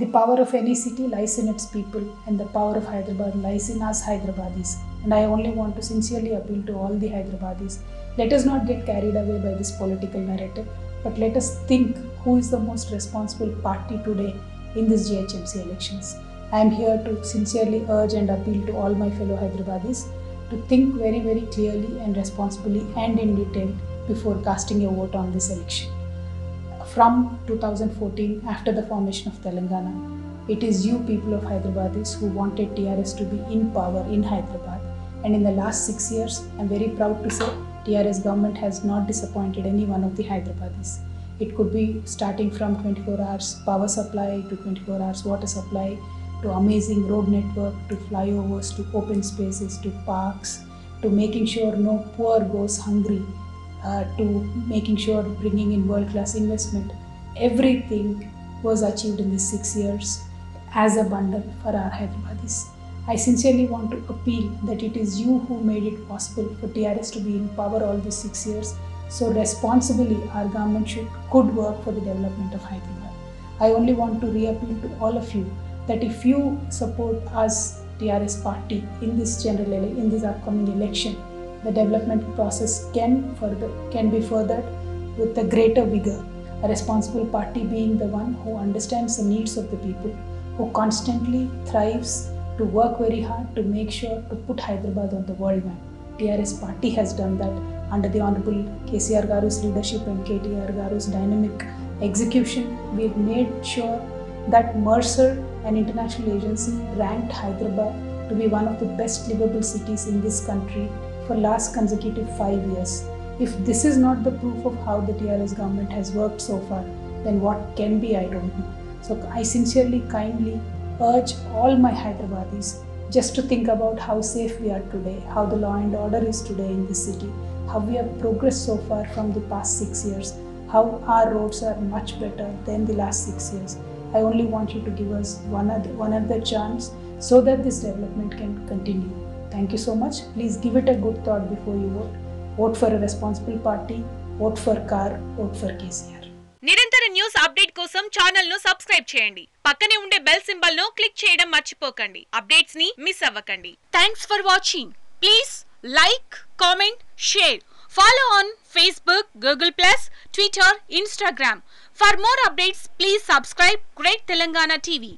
The power of any city lies in its people, and the power of Hyderabad lies in us Hyderabadis. And I only want to sincerely appeal to all the Hyderabadis let us not get carried away by this political narrative, but let us think who is the most responsible party today in this GHMC elections. I am here to sincerely urge and appeal to all my fellow Hyderabadis to think very, very clearly and responsibly and in detail before casting a vote on this election. From 2014, after the formation of Telangana, it is you people of Hyderabadis who wanted TRS to be in power in Hyderabad. And in the last six years, I'm very proud to say TRS government has not disappointed any one of the Hyderabadis. It could be starting from 24 hours power supply to 24 hours water supply to amazing road network to flyovers to open spaces to parks to making sure no poor goes hungry uh, to making sure bringing in world class investment. Everything was achieved in these six years as a bundle for our Hyderabadis. I sincerely want to appeal that it is you who made it possible for TRS to be in power all these six years. So responsibly, our government should could work for the development of Hyderabad. I only want to reappeal to all of you that if you support us, TRS party, in this general in this upcoming election, the development process can further can be furthered with a greater vigor. A responsible party being the one who understands the needs of the people, who constantly thrives to work very hard to make sure to put Hyderabad on the world map. TRS party has done that under the Honorable KCR Garu's leadership and KTR Garu's dynamic execution. We've made sure that Mercer, an international agency, ranked Hyderabad to be one of the best livable cities in this country for last consecutive five years. If this is not the proof of how the TRS government has worked so far, then what can be, I don't know. So I sincerely, kindly urge all my Hyderabadis just to think about how safe we are today, how the law and order is today in this city, how we have progressed so far from the past six years, how our roads are much better than the last six years. I only want you to give us one other, one other chance so that this development can continue. Thank you so much. Please give it a good thought before you vote. Vote for a responsible party, vote for CAR, vote for KCR. నిరంతర news update కోసం ఛానల్ను subscribe చేయండి. పక్కనే ఉండే bell సింబల్ను click చేయడం మర్చిపోకండి. అప్డేట్స్ని miss అవ్వకండి. Thanks for watching please like comment share follow on Facebook Google plus Twitter Instagram for more updates please subscribe great Telangana TV